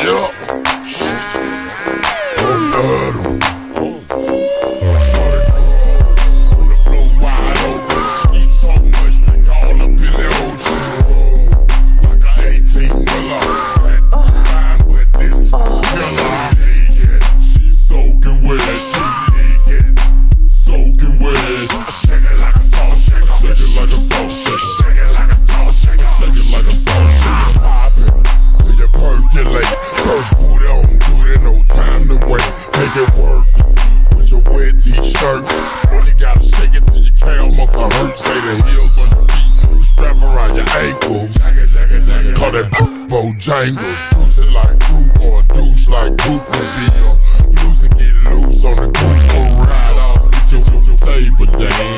Yeah. hurt. You gotta shake it till your calf muscle hurt. Say the heels on your feet, strap around your ankles. Call that bojangle. Cruising like group or a douche like group could be. Losing, get loose on the goose. Ride off, get your, your, your table down.